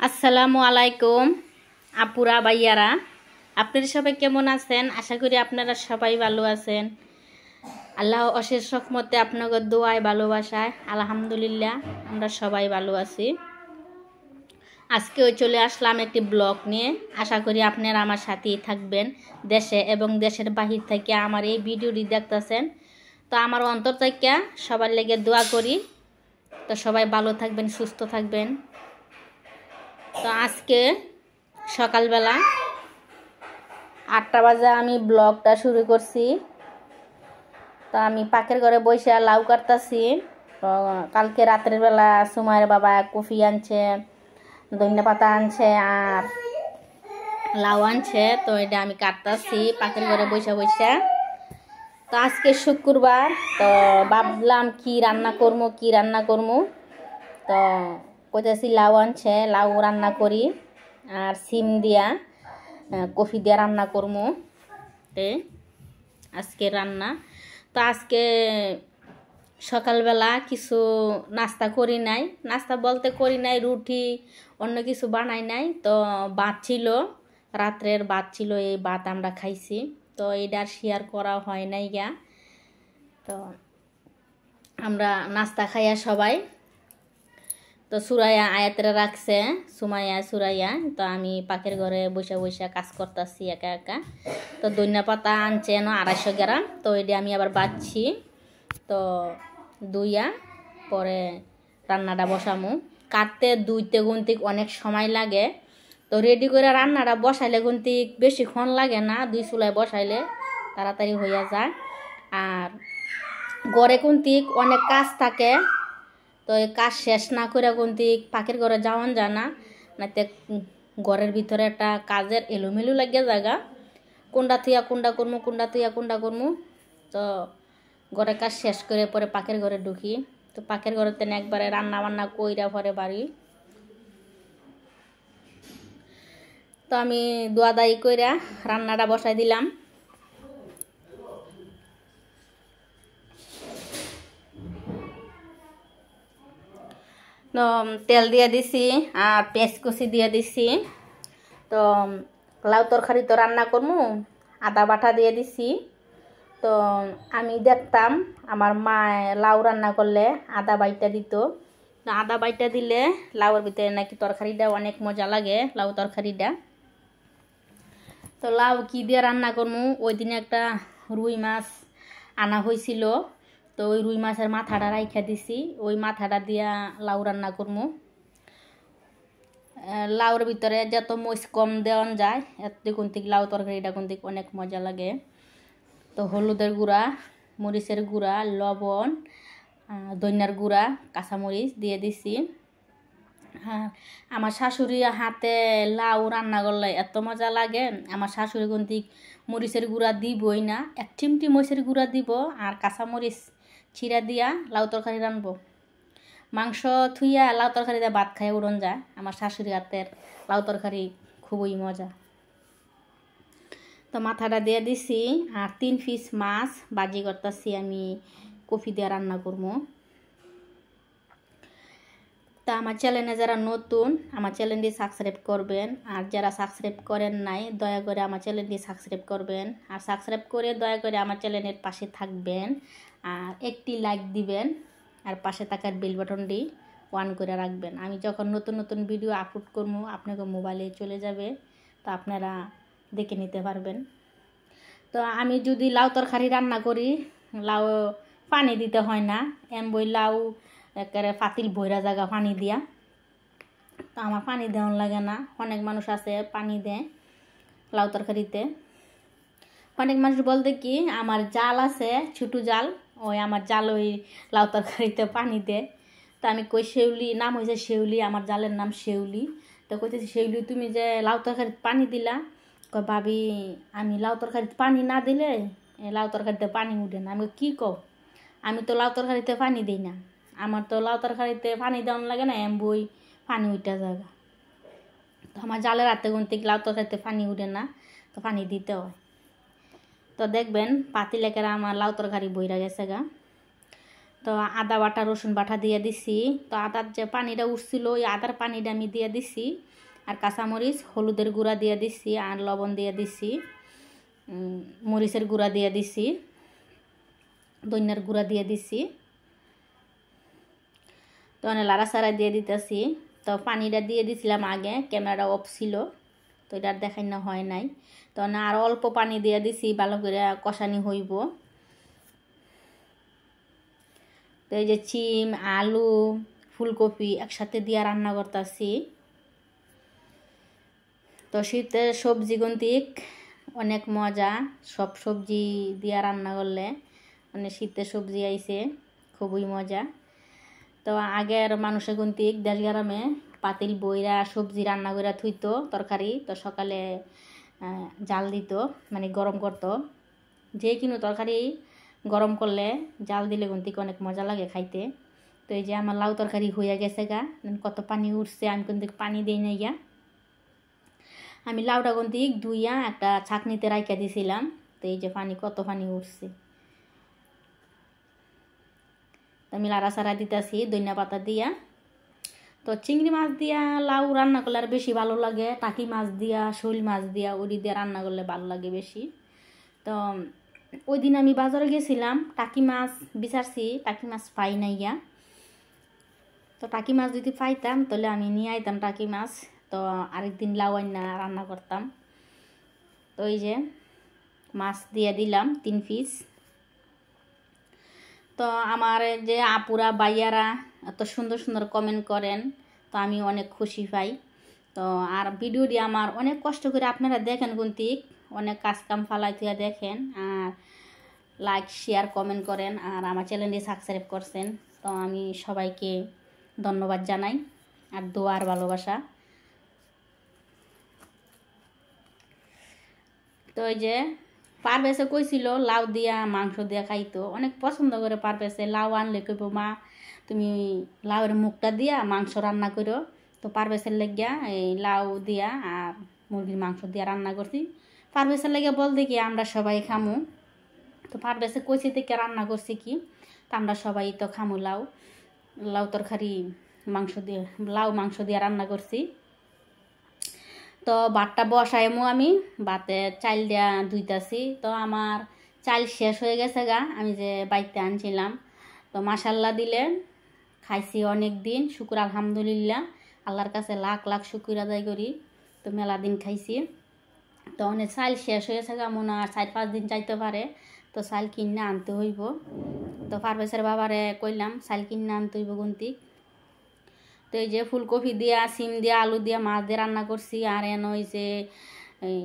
আসসালামু আলাইকুম, আপুরা, ভাইয়ারা। আপনারা সবাই কেমন আছেন? আশা করি আপনারা সবাই ভালো আছেন। আল্লাহ অশেষ রকমতে আপনাদের দোয়ায়, ভালোবাসায়, আলহামদুলিল্লাহ, আমরা সবাই ভালো আছি। আজকেও চলে আসলাম একটি ব্লগ নিয়ে। আশা করি আপনারা আমার সাথেই থাকবেন দেশে এবং দেশের বাহির থেকে আমার এই ভিডিওটি দেখতেছেন। তো আমার অন্তর থেকে সবার লেগে দোয়া করি। তো সবাই ভালো থাকবেন, সুস্থ থাকবেন। তো আজকে সকালবেলা আটটা বাজে আমি ব্লগটা শুরু করছি। তো আমি পাকের ঘরে বসে লাউ কাটতাছি। কালকে রাতের বেলা সময়ের বাবা কফি আনছে, ধনিয়া পাতা আনছে আর লাউ আনছে, তো এটা আমি কাটতাছি পাকের ঘরে বসে বসে। তো আজকে শুক্রবার, তো ভাবলাম কি রান্না করব কি রান্না করব তো কইতেছি লাউ আনছে, লাউ রান্না করি আর সিম দিয়া কফি দিয়া রান্না করব তে, আজকে রান্না। তো আজকে সকালবেলা কিছু নাস্তা করি নাই। নাস্তা বলতে করি নাই, রুটি, অন্য কিছু বানাই নাই। তো ভাত ছিল, রাত্রের ভাত ছিল, এই ভাত আমরা খাইছি। তো এটা শেয়ার করা হয় নাই গা। তো আমরা নাস্তা খাইয়া সবাই তো সুরাইয়া আয়াতরা রাখছে, সুমাইয়া, সুরাইয়া। তো আমি পাখির ঘরে বসে বসে কাজ করতেছি একা একা। তো দৈন্য পাতা আনছে না আড়াইশো গ্রাম। তো এটা আমি আবার বাচ্ছি তো দুইয়া পরে রান্নাটা বসামু। কাটতে দুইতে গুনতিক অনেক সময় লাগে। তো রেডি করে রান্নাটা বসাইলে গুনতিক বেশিক্ষণ লাগে না, দুই চুলায় বসাইলে তাড়াতাড়ি হইয়া যায়। আর গড়ে কুন্তিক অনেক কাজ থাকে। তো এই কাজ শেষ না করে কিন্তু পাখির ঘরে যাওয়ান যায় না। নাতে ঘরের ভিতরে একটা কাজের এলোমেলো লাগে জায়গা। কোনটা থুয়া কোনটা করমু কোনটা থুয়া কোনটা করমু। তো ঘরের কাজ শেষ করে পরে পাখির ঘরে ঢুকি। তো পাখির ঘরে তেনে একবারে রান্না বান্না কইরা পরে বাড়ি। তো আমি দোয়া দায়ী কইরা রান্নাটা বসাই দিলাম। তো তেল দিয়ে দিছি আর পেঁয়াজ কুচি দিয়ে দিছি। তো লাউ তরকারি তো রান্না করব আদা বাটা দিয়ে দিছি। তো, আমি দেখতাম আমার মা লাউ রান্না করলে আদা বাইটা দিত। আদা বাইটা দিলে লাউর ভিতরে নাকি তরকারিটা অনেক মজা লাগে, লাউ তরকারিটা। তো, লাউ কি দিয়ে রান্না করব ওই দিনে একটা রুই মাছ আনা হয়েছিল তো ওই রুই মাছের মাথাটা রাইখা দিছি। ওই মাথাটা দিয়া লাউ রান্না করব লাউর ভিতরে যত মরিচ কম দেওয়ান যায়, এত থেকে লাউ তরকারিটা কোন থেকে অনেক মজা লাগে। তো হলুদের গুঁড়া, মরিচের গুঁড়া, লবণ ধনিয়ার গুঁড়া, কাঁচামরিচ দিয়ে দিছি। হ্যাঁ আমার শাশুড়ি হাতে লাউ রান্না করলে এত মজা লাগে, আমার শাশুড়ি কোন দিক মরিচের গুঁড়া দিবই না। এক চিমটি মরিচের গুঁড়া দিব আর কাঁচামরিচ চিরা দিয়া লাউ তরকারি রানবো মাংস থুইয়া লাউ তরকারি দিয়ে ভাত খাই উড়ন যা। আমার শাশুড়ি হাতের লাউ তরকারি খুবই মজা। তো মাথাটা দিয়ে দিছি আর তিন পিস মাছ বাজি করতেছি আমি কফি দিয়ে রান্না করব। তা আমার চ্যানেলে যারা নতুন, আমার চ্যানেলটি সাবস্ক্রাইব করবেন। আর যারা সাবস্ক্রাইব করেন নাই, দয়া করে আমার চ্যানেলটি সাবস্ক্রাইব করবেন। আর সাবস্ক্রাইব করে দয়া করে আমার চ্যানেলের পাশে থাকবেন। আর একটি লাইক দিবেন আর পাশে থাকার বেল বাটনটি অন করে রাখবেন। আমি যখন নতুন নতুন ভিডিও আপলোড করব, আপনাকে মোবাইলে চলে যাবে, তো আপনারা দেখে নিতে পারবেন। তো আমি যদি লাউ তরকারি রান্না করি, লাউ পানি দিতে হয় না। এম বই লাউ একেবারে পাতিল বইরা জায়গা পানি দিয়া। তো আমার পানি দেওয়ান লাগে না। অনেক মানুষ আছে পানি দেয় লাউ তরকারিতে। অনেক মানুষ বলতে কি, আমার জাল আছে, ছোটো জাল। ওই আমার জাল ওই লাউ তরকারিতে পানি দেয় তো আমি কই শেউলি, নাম হয়েছে শেউলি, আমার জালের নাম শেউলি। তো কইতেছি, শেউলি, তুমি যে লাউ তরকারিতে পানি দিলা? কয়, ভাবি, আমি লাউ তরকারিতে পানি না দিলে লাউ তরকারিতে পানি উঠে না। আমি কী কও? আমি তো লাউ তরকারিতে পানি দিই না। আমার তো লাউ তরকারিতে পানি দেওয়ান লাগে না, এম বই পানি উঠে জায়গা তো আমার জালের হাতে গুনতে লাউ তরকারিতে পানি উঠে না, তো পানি দিতে হয়। তো দেখবেন পাতি লেখেরা আমার লাউ তরকারি বইরা গেছে গা। তো আদা বাটা, রসুন বাটা দিয়ে দিছি। তো আদার যে পানিটা উঠছিল, ওই আদার পানিটা আমি দিয়ে দিছি। আর কাঁচামরিচ, হলুদের গুঁড়া দিয়ে দিছি আর লবণ দিয়ে দিছি। মরিচের গুঁড়া দিয়ে দিছি। দইনার গুঁড়া দিয়ে দিছি। তো অনেক লাড়াচাড়া দিয়ে দিতেছি। তো পানিটা দিয়ে দিছিলাম আগে, ক্যামেরাটা অফ ছিল। তো এটা আর দেখানো হয় নাই। তো না, আর অল্প পানি দিয়ে দিছি, ভালো করে কষানি হইব। তো এই যে চিম, আলু, ফুলকপি একসাথে দিয়ে রান্না করতেছি। তো শীতের সবজি গন্তিক, অনেক মজা, সব সবজি দিয়ে রান্না করলে। মানে শীতের সবজি আইছে, খুবই মজা। তো আগের মানুষের গন্তিক দেশ গ্রামে পাতিল বইরা, সবজি রান্না করে থুইতো তরকারি, তো সকালে জাল দিত মানে গরম করতো। যে কিনো তরকারি গরম করলে জাল দিলে গন্তিক অনেক মজা লাগে খাইতে। তো এই যে আমার লাউ তরকারি হইয়া গেছে গা কত পানি উঠছে, আমি কিন্তু পানি দিই নাই গা। আমি লাউটা গন্তিক ধুইয়া একটা ছাকনিতে রাইখা দিছিলাম, তো এই যে পানি, কত পানি উঠছে। আমি লাড়া সারা দিতেছি দইনা পাতা দিয়া। তো চিংড়ি মাছ দিয়া লাউ রান্না করলে আর বেশি ভালো লাগে, টাকি মাছ দিয়া, শৈল মাছ দিয়া ওরি দিয়ে রান্না করলে ভালো লাগে বেশি। তো ওই দিন আমি বাজারে গেছিলাম, টাকি মাছ বিচারছি, টাকি মাছ পাই নাই গিয়া। তো টাকি মাছ যদি পাইতাম, তাহলে আমি নিয়ে আইতাম টাকি মাছ। তো আরেকদিন লাউ আইনা রান্না করতাম। তো এই যে মাছ দিয়ে দিলাম, তিন পিস তো আমার যে আপুরা বাইয়ারা এত সুন্দর সুন্দর কমেন্ট করেন, তো আমি অনেক খুশি পাই। তো আর ভিডিওটি আমার অনেক কষ্ট করে আপনারা দেখেন গুন্তিক অনেক কাজ কাম ফালাই থেকে দেখেন, আর লাইক শেয়ার কমেন্ট করেন, আর আমার চ্যানেলটি সাবস্ক্রাইব করছেন। তো আমি সবাইকে ধন্যবাদ জানাই, আর দোয়ার ভালোবাসা। তো ওই যে পারভেসে কইছিল লাউ দিয়া, মাংস দিয়া খাইতো। অনেক পছন্দ করে পারভেসে লাউ আনলে কইব মা, তুমি লাউয়ের মুখটা দিয়া, মাংস রান্না করো তো পারভেসের লেগিয়া এই লাউ দিয়া আর মুরগির মাংস দিয়া রান্না করছি পারভেসের লেগে বলতে কি আমরা সবাই খামু। তো পারভেসে কইছি থেকে রান্না করছি কি? তো আমরা সবাই তো খামু লাউ লাউ তরকারি মাংস দিয়ে লাউ মাংস দিয়ে রান্না করছি তো ভাতটা বসাইমো আমি। ভাতে চাল দিয়া ধুইতাছি। তো আমার চাল শেষ হয়ে গেছে গা, আমি যে বাইতে আনছিলাম। তো মাসাল্লা দিলে, খাইছি অনেক দিন, শুকুর আলহামদুলিল্লাহ। আল্লাহর কাছে লাখ লাখ শুকুর আদায় করি, তো মেলা দিন খাইছি। তো অনেক চাল শেষ হয়েছে গা, মনে হয় চার পাঁচ দিন চাইতে পারে। তো চাল কিনে আনতে হইব। তো পারভেসের বাবারে কইলাম চাল কিনে আনতে হইব গন্তিক তো এই যে ফুলকপি দিয়া, সিম দিয়া, আলু দিয়া, মাছ দিয়ে রান্না করছি। আর এন হয়েছে এই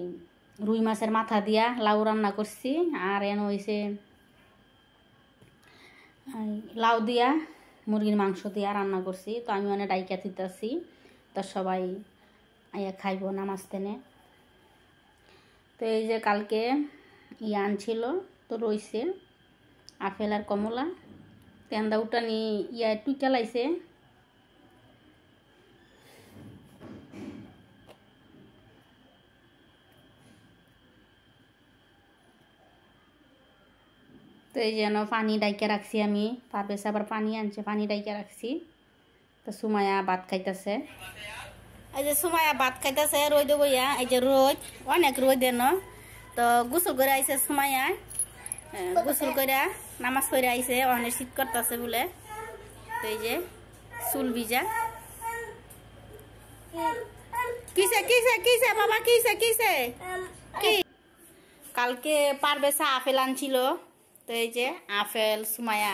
রুই মাছের মাথা দিয়া লাউ রান্না করছি। আর এন হয়েছে লাউ দিয়া, মুরগির মাংস দিয়া রান্না করছি। তো আমি অনেক ডাইকা দিতেছি। তো সবাই আইয়া খাইব নামাজ তেনে। তো এই যে কালকে ইয়ে আনছিল, তো রইছে। আপেল আর কমলা। তেন্দা উঠানি ইয়া টুইকা লাইছে। তো এই যেন পানি ডাইকে রাখছি আমি। পারবেশ আবার পানি আনছে, পানি ডাইকে রাখছি। তো সুমায়া ভাত খাইতেছে। এই যে সুমায়া ভাত খাইতেছে, রোদ বইয়া, এই যে রোদ, অনেক রোদ দেন তো গোসল করে আইছে সুমায়া গোসল করে নামাজ পড়ে আইছে অনেক শীত করতেছে বলে। তো এই যে চুল ভিজা। কিসে কিসে কিসে, বাবা, কিসে কিসে? কি? কালকে পারবেশা আপেল আনছিল। তো এই যে আপেল সুমায়া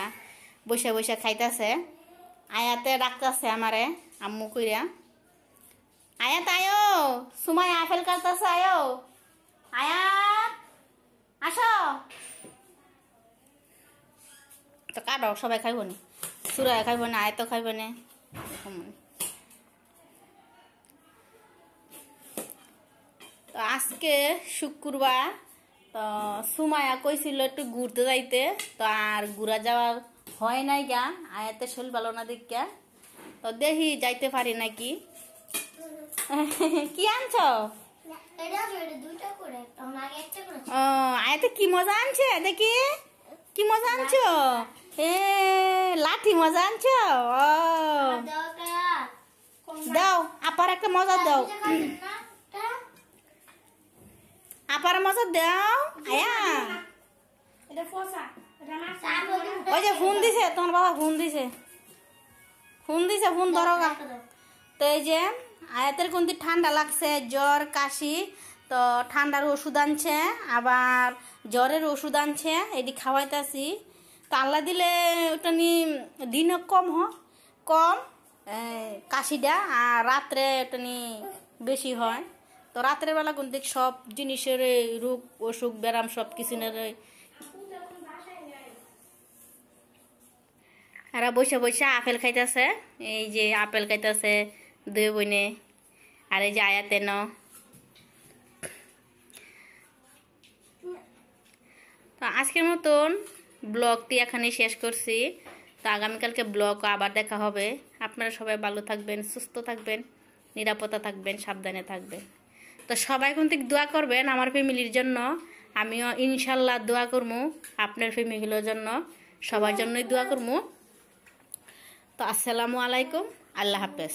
বসে বসে খাইতেছে। আয়াতে ডাকতেছে আমারে, আম্মু কইরা। আয়াত, আয়ো! সুমায়া আপেল কাটতেছে, আয়ো! আয়াত! আসো! তো কাটো, সবাই খাইব নি? সুরায় খাইব না আয়তো খাইব না? তো আজকে শুক্রবার তো সুমায়া কইছিল একটু ঘুরতে যাইতে তো আর ঘুরা যাওয়া হয় নাই গা আয়াতে শরীর ভালো না দেখা। তো দেখি যাইতে পারি নাকি। কি আনছ? ও আয়াতে কি মজা আনছে? দেখি। কি মজা আনছো? এ লাঠি মজা আনছো? ও। দাও আপার একটা মজা দাও। আপার মজা দাও। আয়া। ওই যে ফোন দিছে, তোমার বাবা ফোন দিছে। ফোন দিছে, ফোন ধরো তো এই যে আয়াতের কোনটি ঠান্ডা লাগছে, জ্বর, কাশি, তো ঠান্ডার ওষুধ আনছে, আবার জ্বরের ওষুধ আনছে, এটি খাওয়াইতেছি। তো আল্লাহ দিলে ওটা নি দিনও কম হ, কম কাশিটা, আর রাত্রে ওটা নি বেশি হয়। তো রাত্রের বেলা কিন্তু সব জিনিসের রোগ, অসুখ ব্যারাম সব কিছুনের এরা বসে বসে আপেল খাইতেছে, এই যে আপেল খাইতেছে দুই বোনে, আর এই যে আয়াতে ন তো আজকের মতন ব্লগটি এখানে শেষ করছি। তো আগামীকালকে ব্লগ আবার দেখা হবে। আপনারা সবাই ভালো থাকবেন, সুস্থ থাকবেন, নিরাপত্তা থাকবেন, সাবধানে থাকবেন। তো সবাই কোন থেকে দোয়া করবেন আমার ফ্যামিলির জন্য। আমিও ইনশাল্লাহ দোয়া করব আপনার ফ্যামিলিগুলোর জন্য। সবার জন্যই দোয়া করব তো আসসালামু আলাইকুম, আল্লাহ হাফেজ।